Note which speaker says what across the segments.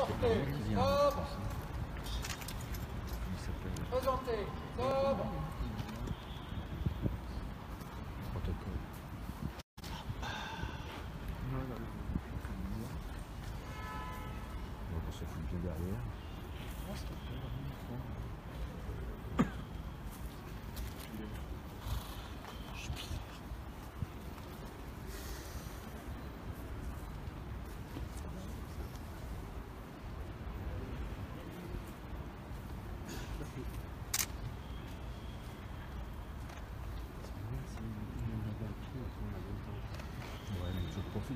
Speaker 1: portée, sobre.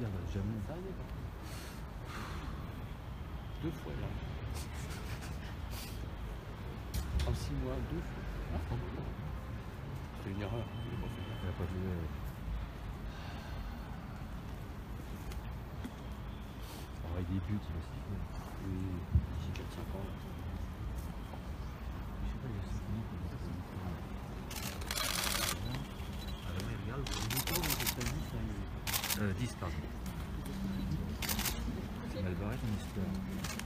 Speaker 1: D'avoir jamais.
Speaker 2: Deux fois là. En six mois, deux fois. C'est une erreur. j'ai pas fait.
Speaker 1: Il a pas euh, Alors il débute, il va siffler.
Speaker 2: Oui, d'ici 4-5 ans.
Speaker 1: Je sais pas, il y a 5 minutes. il va faire Euh, 10, pardon. Mal barré ton histoire.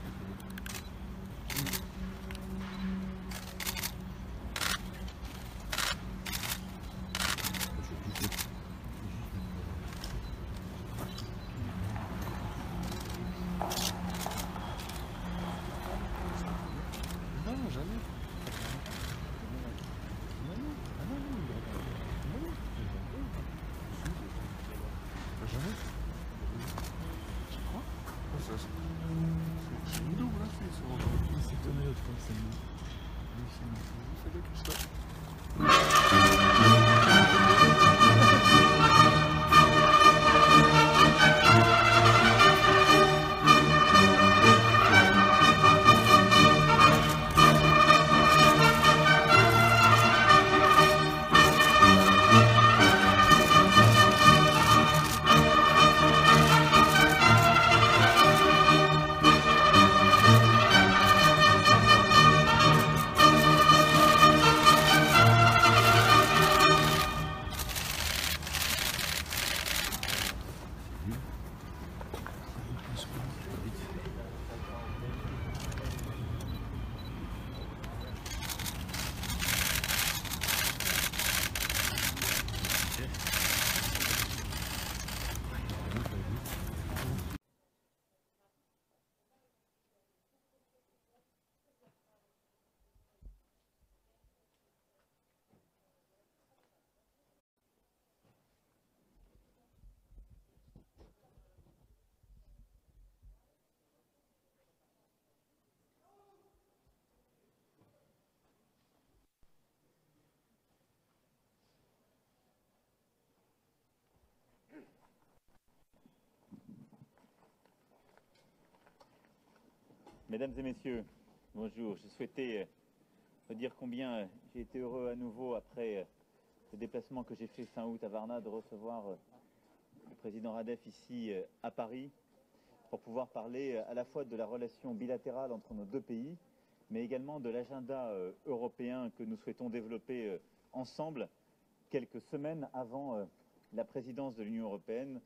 Speaker 2: Seigneur. Oui, Seigneur.
Speaker 3: Mesdames et messieurs, bonjour. Je souhaitais euh, vous dire combien euh, j'ai été heureux à nouveau après euh, le déplacement que j'ai fait fin août à Varna de recevoir euh, le président Radef ici euh, à Paris pour pouvoir parler euh, à la fois de la relation bilatérale entre nos deux pays, mais également de l'agenda euh, européen que nous souhaitons développer euh, ensemble quelques semaines avant euh, la présidence de l'Union européenne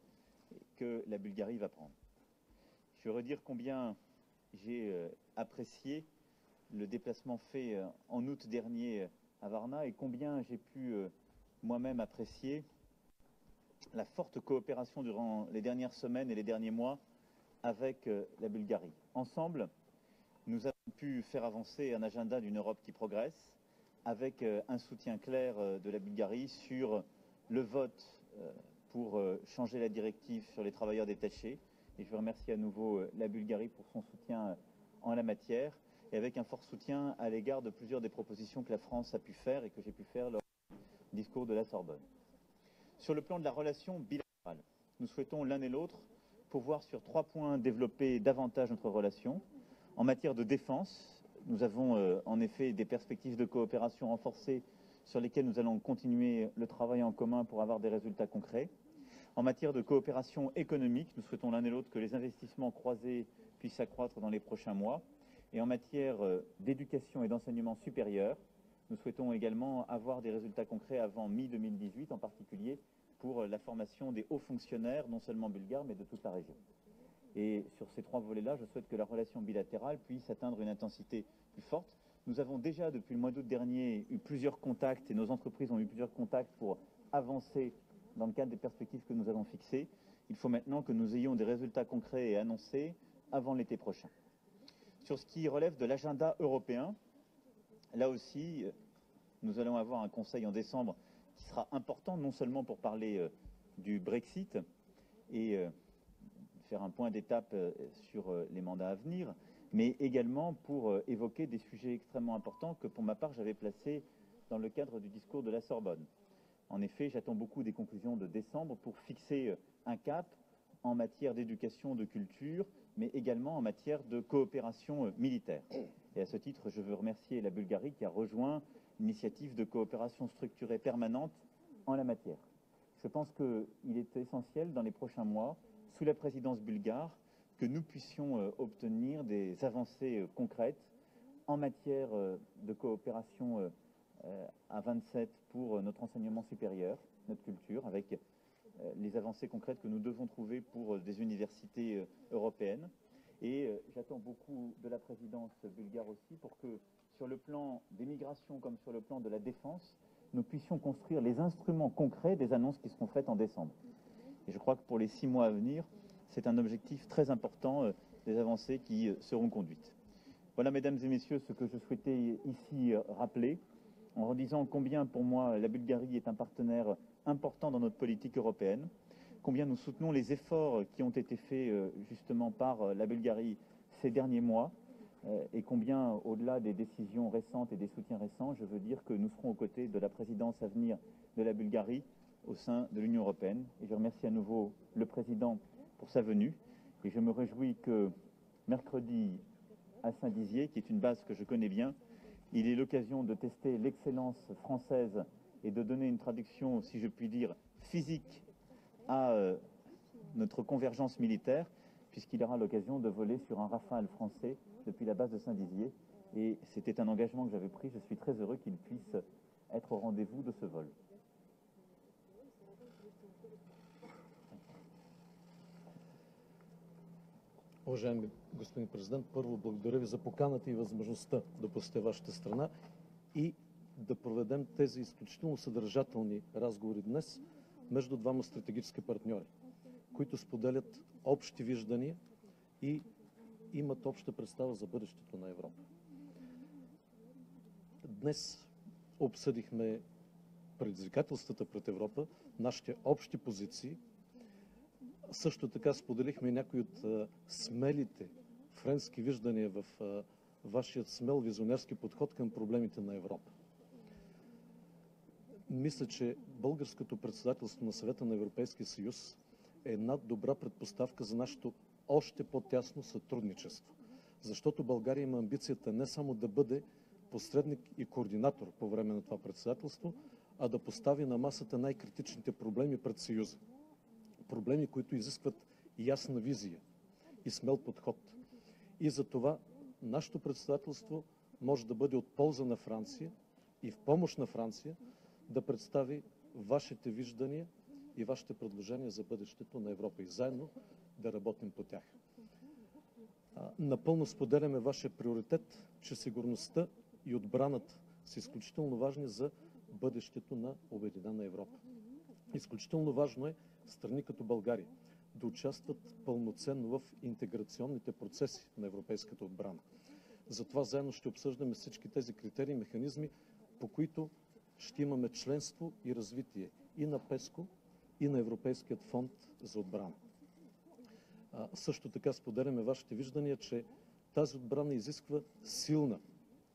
Speaker 3: que la Bulgarie va prendre. Je veux redire combien j'ai euh, apprécié le déplacement fait euh, en août dernier euh, à Varna et combien j'ai pu moi-même apprécier la forte coopération durant les dernières semaines et les derniers mois avec la Bulgarie. Ensemble, nous avons pu faire avancer un agenda d'une Europe qui progresse avec un soutien clair de la Bulgarie sur le vote pour changer la directive sur les travailleurs détachés. Je veux remercier à nouveau euh, la Bulgarie pour son soutien euh, en la matière et avec un fort soutien à l'égard de plusieurs des propositions que la France a pu faire et que j'ai pu faire lors du discours de la Sorbonne. Sur le plan de la relation bilatérale, nous souhaitons l'un et l'autre pouvoir sur trois points développer davantage notre relation. En matière de défense, nous avons euh, en effet des perspectives de coopération renforcées sur lesquelles nous allons continuer le travail en commun pour avoir des résultats concrets. En matière de coopération économique, nous souhaitons l'un et l'autre que les investissements croisés puissent s'accroître dans les prochains mois. Et en matière euh, d'éducation et d'enseignement supérieur, nous souhaitons également avoir des résultats concrets avant mi-2018, en particulier pour euh, la formation des hauts fonctionnaires, non seulement bulgares, mais de toute la région. Et sur ces trois volets-là, je souhaite que la relation bilatérale puisse atteindre une intensité plus forte. Nous avons déjà, depuis le mois d'août dernier, eu plusieurs contacts et nos entreprises ont eu plusieurs contacts pour avancer dans le cadre des perspectives que nous avons fixées. Il faut maintenant que nous ayons des résultats concrets et annoncés avant l'été prochain. Sur ce qui relève de l'agenda européen, là aussi, nous allons avoir un conseil en décembre qui sera important, non seulement pour parler euh, du Brexit et euh, faire un point d'étape euh, sur euh, les mandats à venir, mais également pour euh, évoquer des sujets extrêmement importants que, pour ma part, j'avais placés dans le cadre du discours de la Sorbonne. En effet, j'attends beaucoup des conclusions de décembre pour fixer euh, un cap en matière d'éducation, de culture, mais également en matière de coopération euh, militaire. Et à ce titre, je veux remercier la Bulgarie qui a rejoint l'initiative de coopération structurée permanente en la matière. Je pense qu'il est essentiel dans les prochains mois, sous la présidence bulgare, que nous puissions euh, obtenir des avancées concrètes en matière de coopération à 27 pour euh, notre enseignement supérieur, notre culture, avec euh, les avancées concrètes que nous devons trouver pour euh, des universités euh, européennes. Et euh, j'attends beaucoup de la présidence bulgare aussi pour que, sur le plan des migrations comme sur le plan de la défense, nous puissions construire les instruments concrets des annonces qui seront faites en décembre. Et je crois que pour les six mois à venir, c'est un objectif très important euh, des avancées qui euh, seront conduites. Voilà, mesdames et messieurs, ce que je souhaitais ici euh, rappeler, en redisant combien pour moi la Bulgarie est un partenaire important dans notre politique européenne, combien nous soutenons les efforts qui ont été faits euh, justement par euh, la Bulgarie ces derniers mois, euh, et combien, au-delà des décisions récentes et des soutiens récents, je veux dire que nous serons aux côtés de la présidence à venir de la Bulgarie au sein de l'Union européenne. Et je remercie à nouveau le président pour sa venue. Et je me réjouis que mercredi à Saint-Dizier, qui est une base que je connais bien, il ait l'occasion de tester l'excellence française et de donner une traduction, si je puis dire, physique à euh, notre convergence militaire, puisqu'il aura l'occasion de voler sur un Rafale français depuis la base de Saint-Dizier. Et c'était un engagement que j'avais pris. Je suis très heureux qu'il puisse être au rendez-vous de ce vol.
Speaker 4: Уважаеми господин президент, първо благодаря ви за поканата и възможността да посетя вашата страна и да проведем тези изключително съдържателни разговори днес между двама стратегически партньори, които споделят общи виждания и имат обща представа за бъдещето на Европа. Днес обсъдихме предизвикателствата пред Европа, нашите общи позиции също така споделихме някои от смелите френски виждания в вашият смел визионерски подход към проблемите на Европа. Мисля, че българското председателство на съвета на Европейския съюз е една добра предпоставка за нашето още по-тясно сътрудничество. Защото България има амбицията не само да бъде посредник и координатор по време на това председателство, а да постави на масата най-критичните проблеми пред Съюза проблеми, които изискват ясна визия и смел подход. И за това нашето председателство може да бъде от полза на Франция и в помощ на Франция да представи вашите виждания и вашите предложения за бъдещето на Европа и заедно да работим по тях. Напълно споделяме вашия приоритет, че сигурността и отбраната са изключително важни за бъдещето на Обединена Европа. Изключително важно е страни като България да участват пълноценно в интеграционните процеси на европейската отбрана. Затова заедно ще обсъждаме всички тези критерии и механизми, по които ще имаме членство и развитие и на ПЕСКО, и на Европейският фонд за отбрана. А, също така споделяме вашите виждания, че тази отбрана изисква силна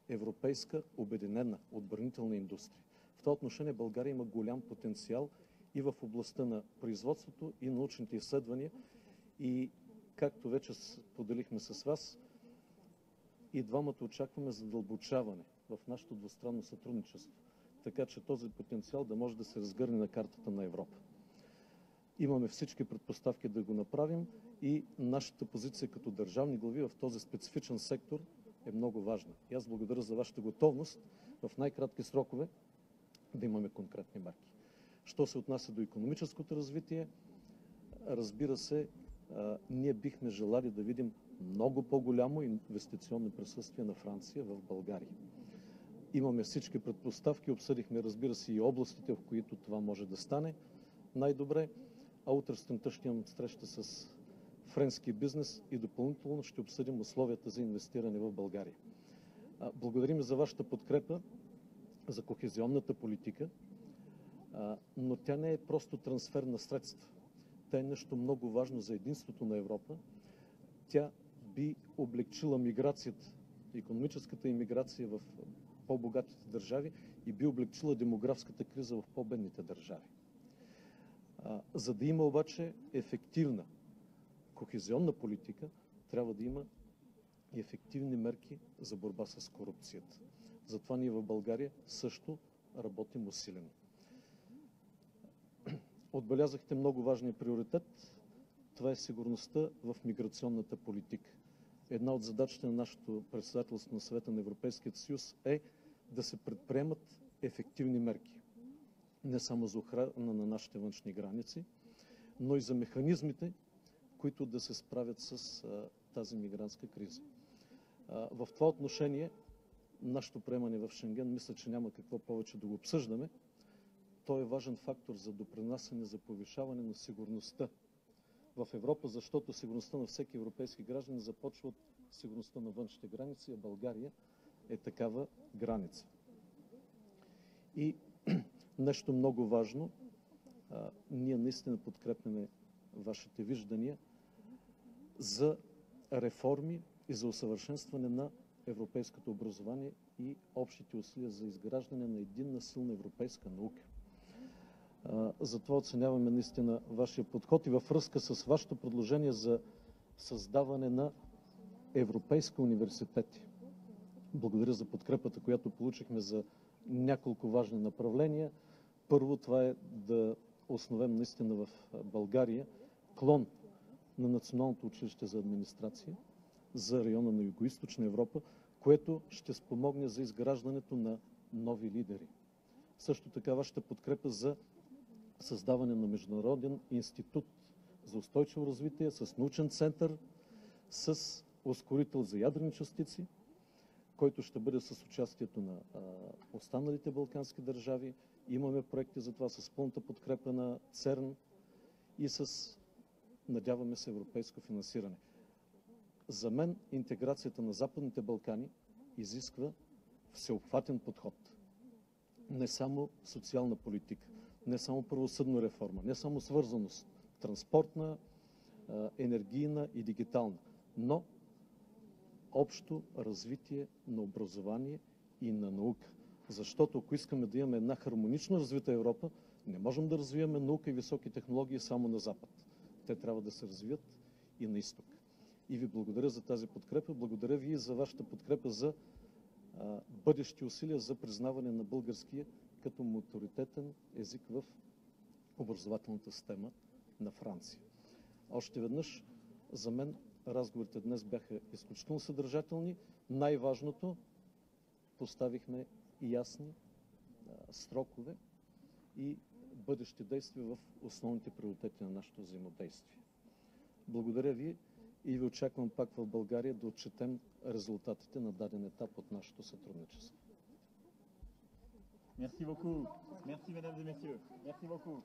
Speaker 4: европейска обединена отбранителна индустрия. В това отношение България има голям потенциал и в областта на производството и научните изследвания. И както вече поделихме с вас, и двамата очакваме задълбочаване в нашето двустранно сътрудничество, така че този потенциал да може да се разгърне на картата на Европа. Имаме всички предпоставки да го направим и нашата позиция като държавни глави в този специфичен сектор е много важна. И аз благодаря за вашата готовност в най-кратки срокове да имаме конкретни мерки. Що се отнася до економическото развитие, разбира се, ние бихме желали да видим много по-голямо инвестиционно присъствие на Франция в България. Имаме всички предпоставки, обсъдихме, разбира се, и областите, в които това може да стане най-добре. А утре сутринта ще имам среща с френски бизнес и допълнително ще обсъдим условията за инвестиране в България. Благодарим за вашата подкрепа за кохезионната политика, но тя не е просто трансфер на средства. Тя е нещо много важно за единството на Европа. Тя би облегчила миграцията, економическата иммиграция в по-богатите държави и би облегчила демографската криза в по-бедните държави. За да има обаче ефективна кохезионна политика, трябва да има и ефективни мерки за борба с корупцията. Затова ние в България също работим усилено. Отбелязахте много важния приоритет. Това е сигурността в миграционната политика. Една от задачите на нашето председателство на съвета на Европейския съюз е да се предприемат ефективни мерки. Не само за охрана на нашите външни граници, но и за механизмите, които да се справят с а, тази мигрантска криза. А, в това отношение, нашето приемане в Шенген, мисля, че няма какво повече да го обсъждаме. Той е важен фактор за допринасяне за повишаване на сигурността в Европа, защото сигурността на всеки европейски граждан започва от сигурността на външните граници, а България е такава граница. И нещо много важно, а, ние наистина подкрепяме вашите виждания за реформи и за усъвършенстване на европейското образование и общите усилия за изграждане на единна силна европейска наука. Затова оценяваме наистина вашия подход и във връзка с вашето предложение за създаване на европейски университети. Благодаря за подкрепата, която получихме за няколко важни направления. Първо, това е да основем наистина в България клон на Националното училище за администрация за района на Юго-Источна Европа, което ще спомогне за изграждането на нови лидери. Също така вашата подкрепа за създаване на Международен институт за устойчиво развитие с научен център, с ускорител за ядрени частици, който ще бъде с участието на останалите балкански държави. Имаме проекти за това с пълната подкрепа на ЦЕРН и с, надяваме се, европейско финансиране. За мен интеграцията на Западните Балкани изисква всеобхватен подход. Не само социална политика, не само правосъдна реформа, не само свързаност транспортна, енергийна и дигитална, но общо развитие на образование и на наука. Защото ако искаме да имаме една хармонично развита Европа, не можем да развиваме наука и високи технологии само на Запад. Те трябва да се развият и на изток. И ви благодаря за тази подкрепа. Благодаря ви и за вашата подкрепа за бъдещи усилия за признаване на българския като моторитетен език в образователната система на Франция. Още веднъж, за мен разговорите днес бяха изключително съдържателни. Най-важното, поставихме ясни а, срокове и бъдещи действия в основните приоритети на нашето взаимодействие. Благодаря ви и ви очаквам пак в България да отчетем резултатите на даден етап от нашето сътрудничество.
Speaker 3: Merci beaucoup. Merci, mesdames et messieurs. Merci beaucoup.